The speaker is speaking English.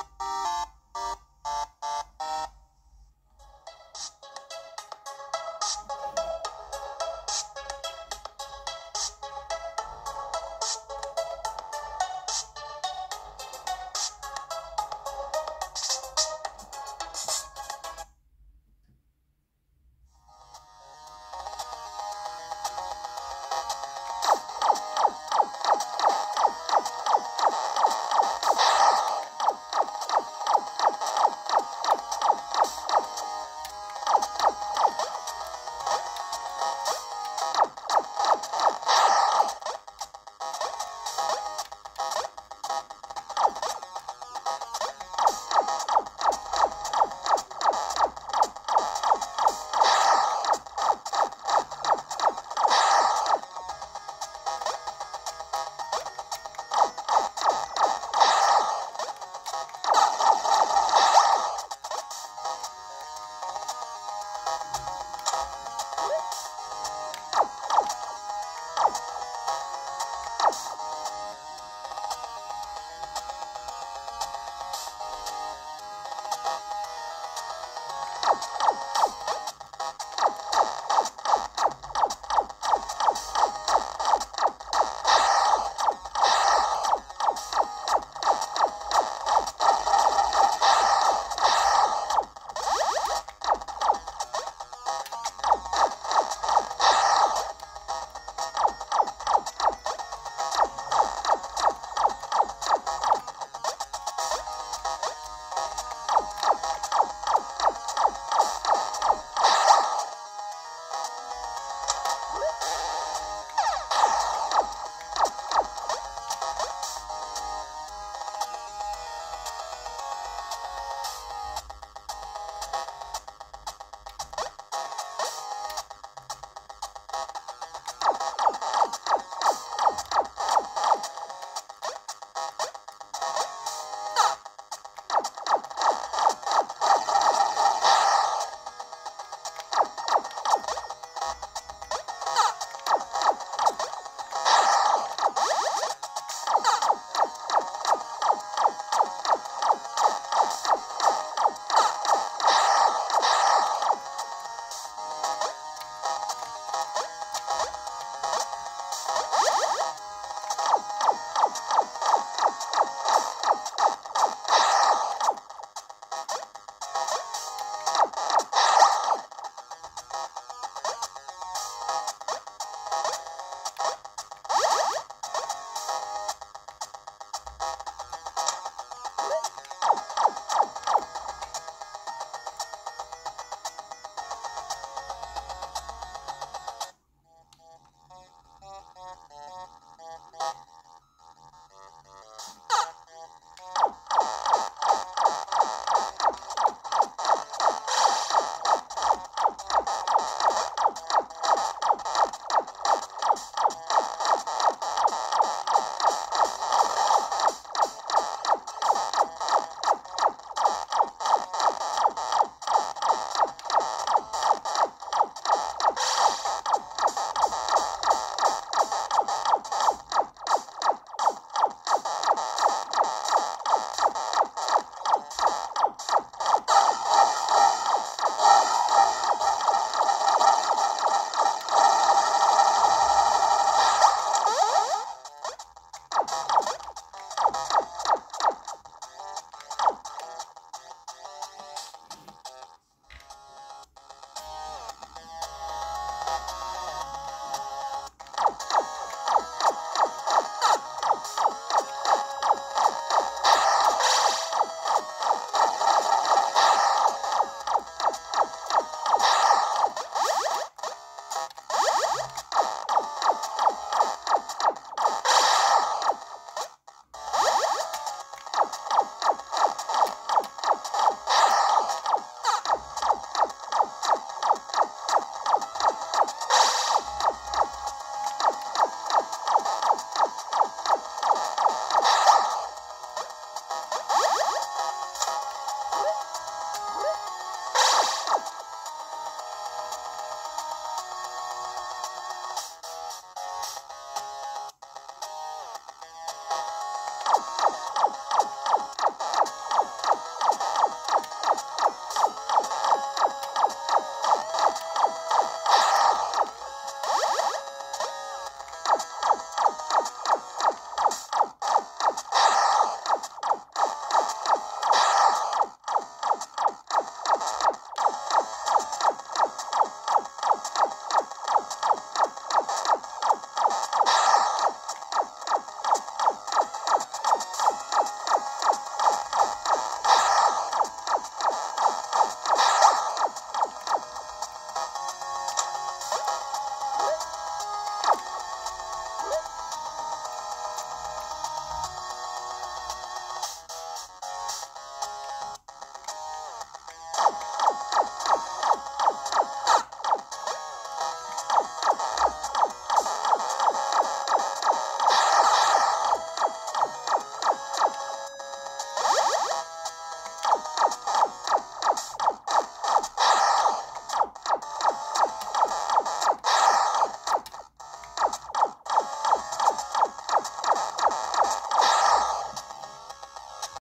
you